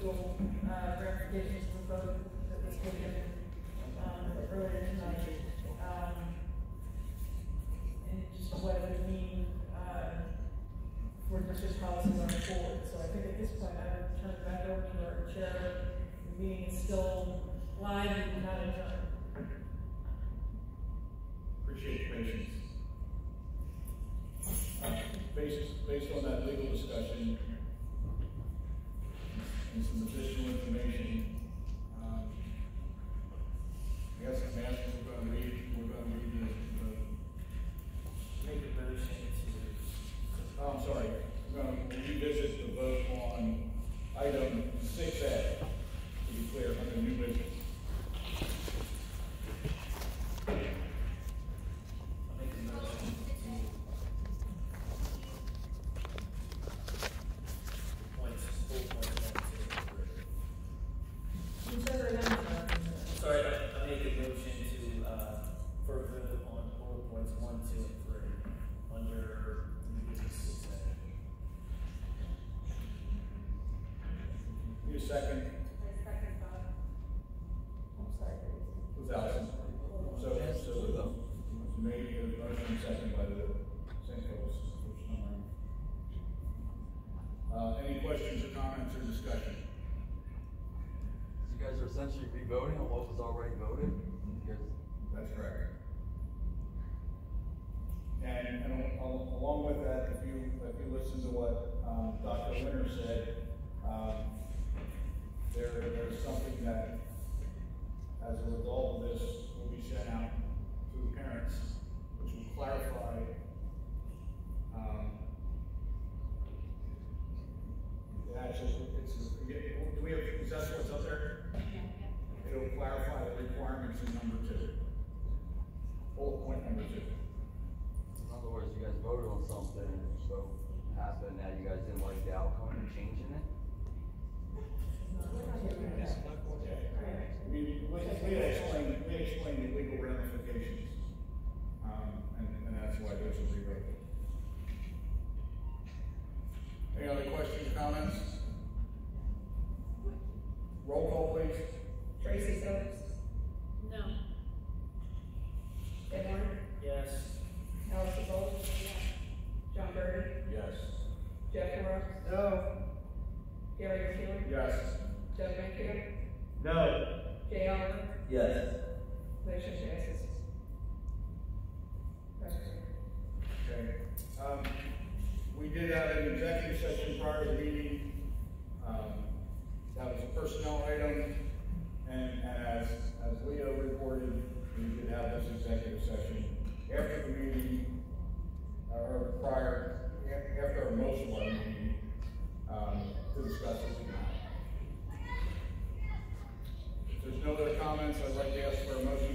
legal uh, ramifications the vote that was taken um, earlier tonight, um, and just what it would mean uh, for district policy going forward. So I think at this point, I would turn it back over to our chair. The meeting is still live and not adjourned. Second, I'm sorry. was Allison. So, so, made a motion second by the. Uh, any questions or comments or discussion? You guys are essentially re-voting on what was already voted? That's correct. And, and along with that, if you, if you listen to what, um, Dr. Winter said, um, there, there's something that, as a result of this, will be sent out to the parents, which will clarify, Roll call, please. Tracy Phillips, No. Ed Warner, Yes. Allison Gold, John Burry, Yes. Jeff Morrow. No. Gary McEwen, Yes. Doug Mayfield, No. Jay Oliver, Yes. motion passes. That's it. Okay, um, we did have an executive session prior to the meeting. Um, that was a personnel item, and, and as, as Leo reported, we did have this executive session after the meeting, uh, or prior, after our most of our meeting, um, to discuss this. If there's no other comments, I'd like to ask for a motion